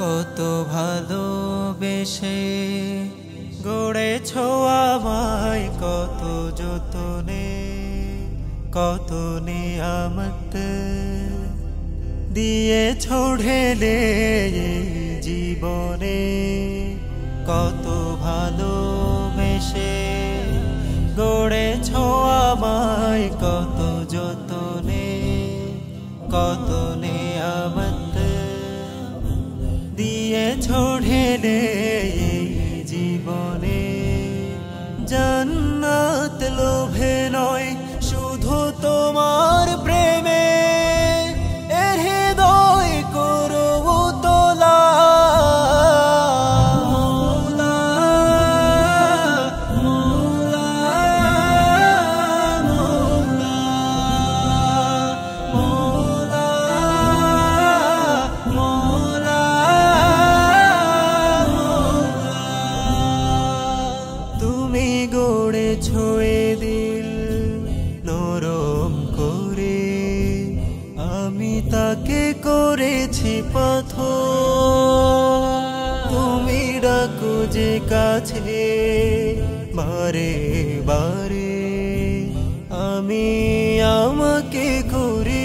কত ভালোবেসে গড়েছ আমায়, কত যতনে কত নিয়ামত দিয়ে ছোড়েলে জীবনে, কত ভালোবেসে গড়েছ আমায়, কত যতনে কত নিয়ামত দিয়ে ছোড়েলে আমি তাকে করেছি পাথর। তুমি ডাকো যে কাছে, বারে বারে। আমি আমাকে করি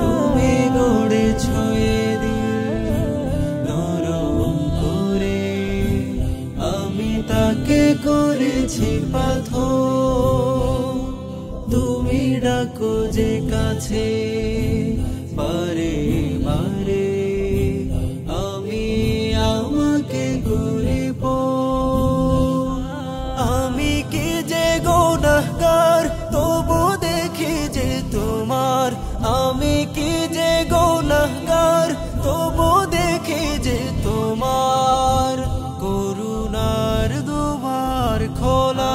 তুমি গড়ে ছুঁয়ে দিল করে। আমি তাকে করেছি পাথর। ডাকো যে কাছে বারে বারে আমি আমাকে গরিব আমি কি যে গোনাহগার তবু দেখি যে তোমার। আমি কি যে গোনাহগার তবু দেখি যে তোমার। করুণার দুবার খোলা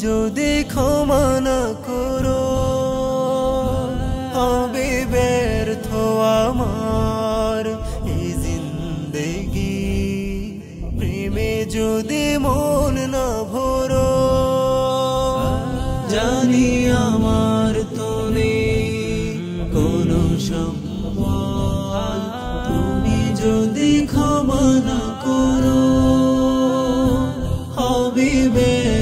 যদি ক্ষমা না করো হবে ব্যর্থ আমার এই জিন্দেগি। প্রেমে যদি মন না ভরো, জানি আমার তো কোনো সম্বল তুমি যদি ক্ষমা না করো হবে ব্যর্থ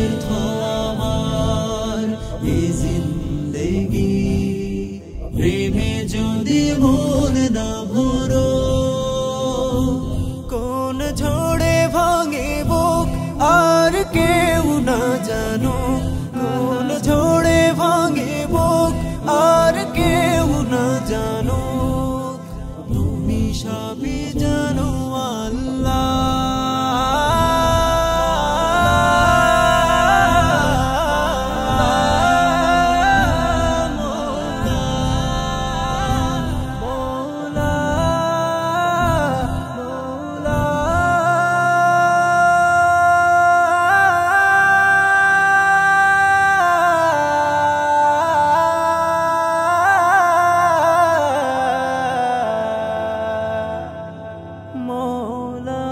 के ना जानू। مولاي